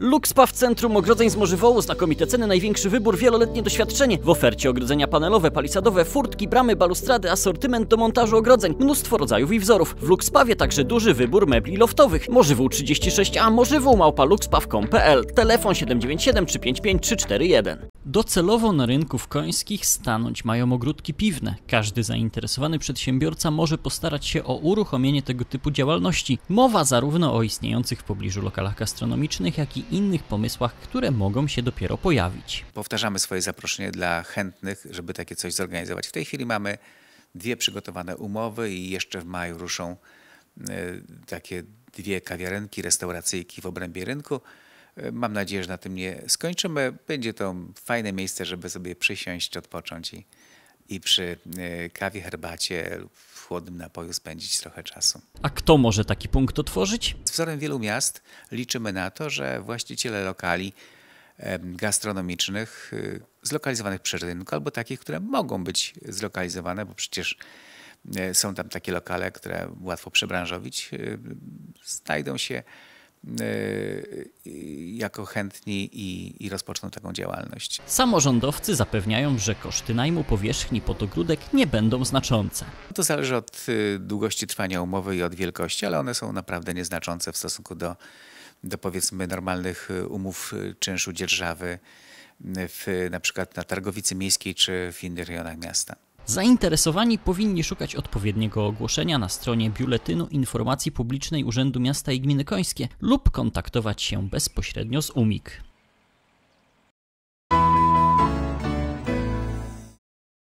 Luxpa w centrum ogrodzeń z Morzywołu, znakomite ceny, największy wybór, wieloletnie doświadczenie. W ofercie ogrodzenia panelowe, palisadowe, furtki, bramy, balustrady, asortyment do montażu ogrodzeń, mnóstwo rodzajów i wzorów. W Luxpawie także duży wybór mebli loftowych. Morzywół 36A, morzywół małpa luxpaw.com.pl, telefon 797 355 341. Docelowo na rynku w Końskich stanąć mają ogródki piwne. Każdy zainteresowany przedsiębiorca może postarać się o uruchomienie tego typu działalności. Mowa zarówno o istniejących w pobliżu lokalach gastronomicznych, jak i innych pomysłach, które mogą się dopiero pojawić. Powtarzamy swoje zaproszenie dla chętnych, żeby takie coś zorganizować. W tej chwili mamy dwie przygotowane umowy i jeszcze w maju ruszą e, takie dwie kawiarenki, restauracyjki w obrębie rynku. E, Mam nadzieję, że na tym nie skończymy. Będzie to fajne miejsce, żeby sobie przysiąść, odpocząć i, i przy e, kawie, herbacie lub w chłodnym napoju spędzić trochę czasu. A kto może taki punkt otworzyć? Z wzorem wielu miast liczymy na to, że właściciele lokali em, gastronomicznych y, zlokalizowanych przy rynku albo takich, które mogą być zlokalizowane, bo przecież e, są tam takie lokale, które łatwo przebranżowić, znajdą się jako chętni i, i rozpoczną taką działalność. Samorządowcy zapewniają, że koszty najmu powierzchni pod ogródek nie będą znaczące. To zależy od y, długości trwania umowy i od wielkości, ale one są naprawdę nieznaczące w stosunku do, do powiedzmy normalnych y, umów y, czynszu dzierżawy y, w, na przykład na Targowicy Miejskiej czy w innych rejonach miasta. Zainteresowani powinni szukać odpowiedniego ogłoszenia na stronie Biuletynu Informacji Publicznej Urzędu Miasta i Gminy Końskie lub kontaktować się bezpośrednio z UMIK.